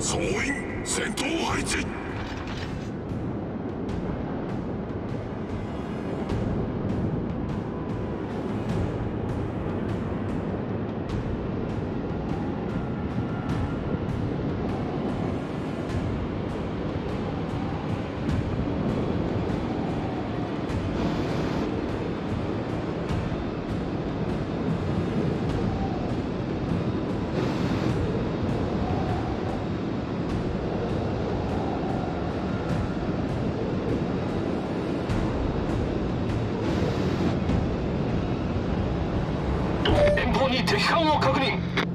総員戦闘配置方に敵艦を確認。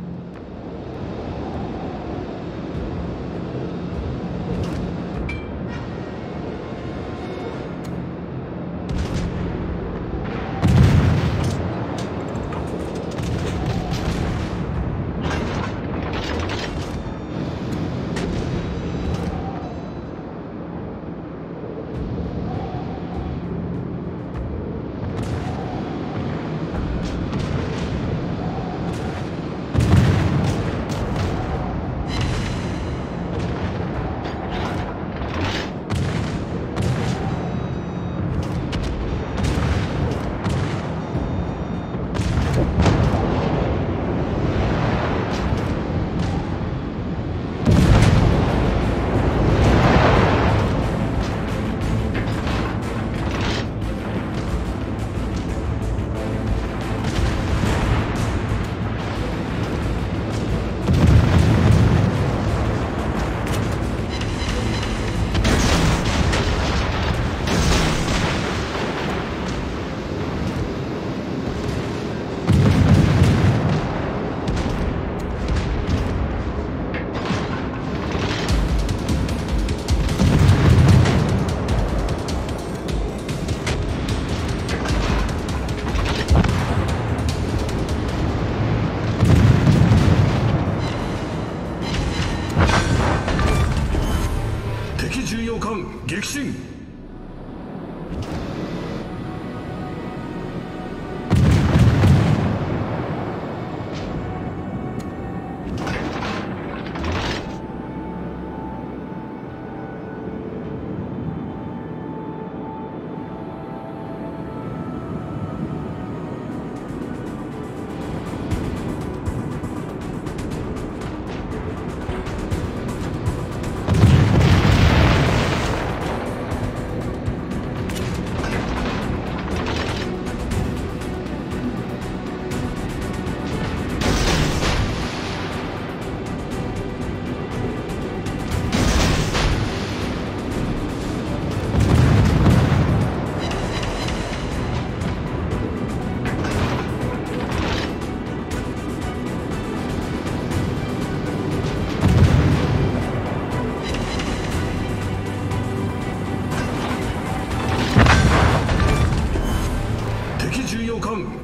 巡洋艦撃沈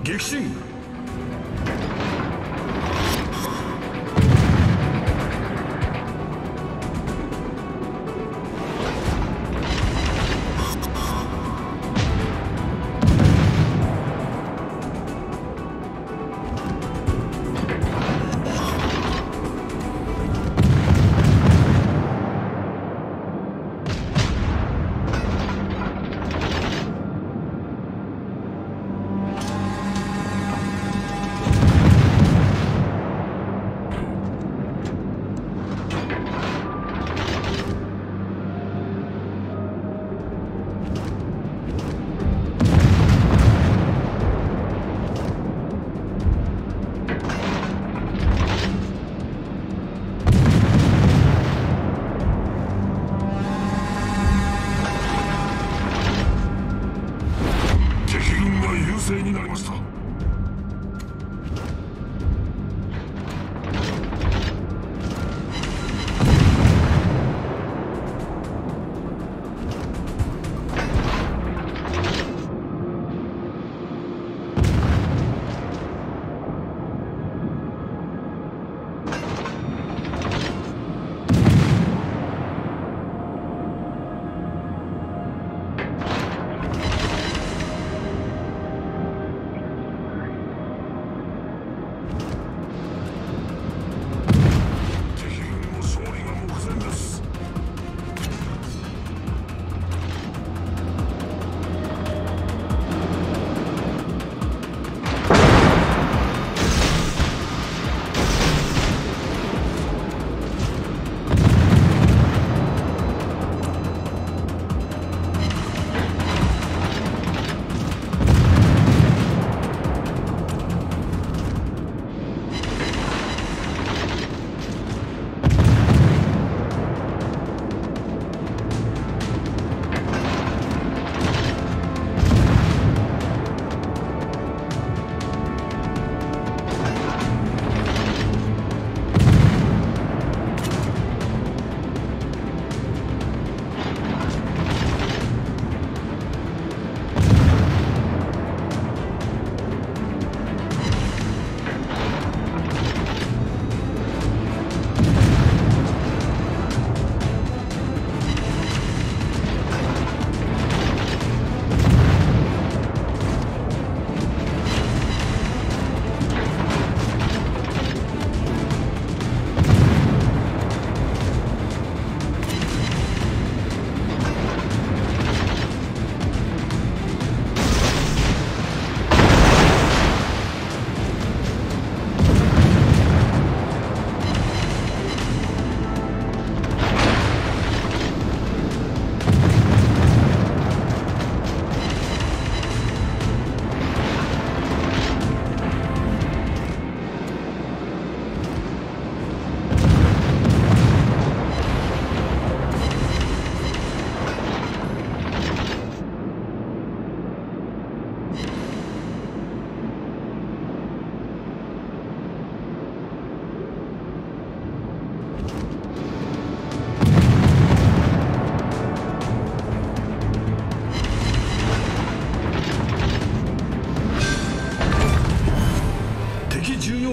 激進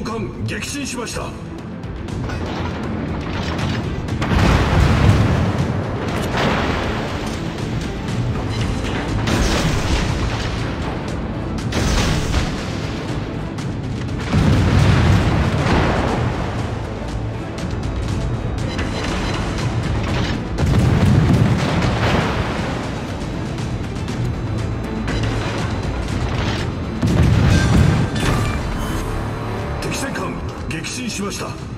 艦撃沈しました。しました。